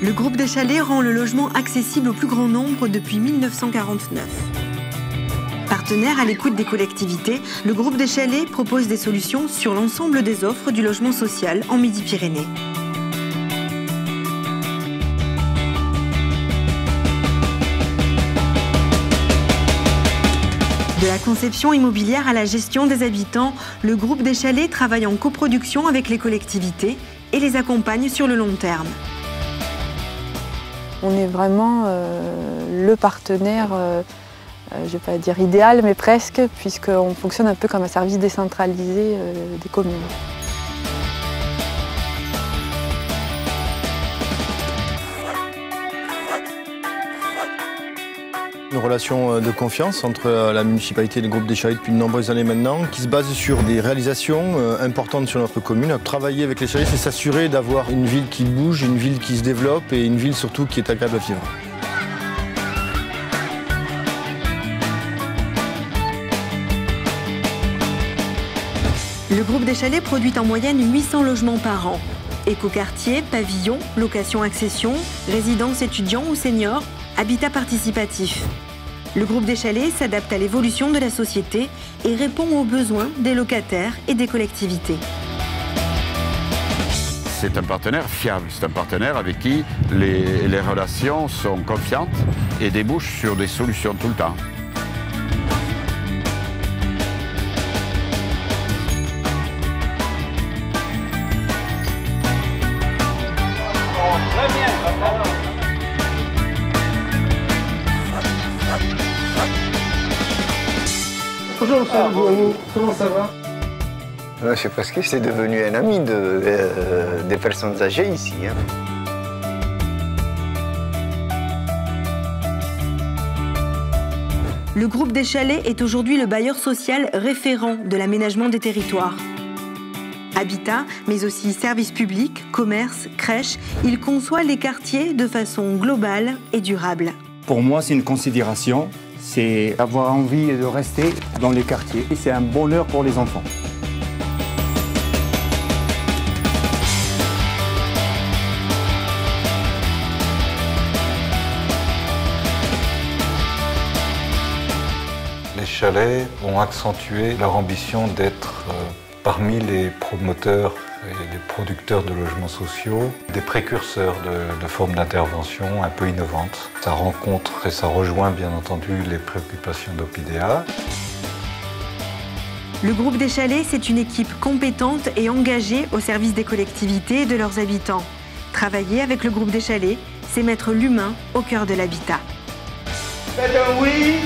Le groupe des chalets rend le logement accessible au plus grand nombre depuis 1949. Partenaire à l'écoute des collectivités, le groupe des chalets propose des solutions sur l'ensemble des offres du logement social en Midi-Pyrénées. De la conception immobilière à la gestion des habitants, le groupe des chalets travaille en coproduction avec les collectivités et les accompagne sur le long terme. On est vraiment euh, le partenaire, euh, euh, je ne vais pas dire idéal, mais presque, puisqu'on fonctionne un peu comme un service décentralisé des communes. Une relation euh, de confiance entre euh, la municipalité et le groupe des chalets depuis de nombreuses années maintenant, qui se base sur des réalisations euh, importantes sur notre commune. Travailler avec les chalets, c'est s'assurer d'avoir une ville qui bouge, une ville qui se développe et une ville surtout qui est agréable à vivre. Le groupe des chalets produit en moyenne 800 logements par an. Écoquartier, pavillon, location-accession, résidence étudiants ou seniors, habitat participatif. Le groupe des chalets s'adapte à l'évolution de la société et répond aux besoins des locataires et des collectivités. C'est un partenaire fiable, c'est un partenaire avec qui les, les relations sont confiantes et débouchent sur des solutions tout le temps. Bonjour, monsieur comment ça va Je sais parce que c'est devenu un ami de, euh, des personnes âgées ici. Hein. Le groupe des chalets est aujourd'hui le bailleur social référent de l'aménagement des territoires. Habitat, mais aussi services publics, commerce, crèches, il conçoit les quartiers de façon globale et durable. Pour moi, c'est une considération c'est avoir envie de rester dans les quartiers. C'est un bonheur pour les enfants. Les chalets ont accentué leur ambition d'être euh, parmi les promoteurs les producteurs de logements sociaux, des précurseurs de, formes d'intervention un peu innovantes. Ça rencontre et ça rejoint bien entendu les préoccupations d'Opidea. Le groupe des chalets, c'est une équipe compétente et engagée au service des collectivités et de leurs habitants. Travailler avec le groupe des chalets, c'est mettre l'humain au cœur de l'habitat. oui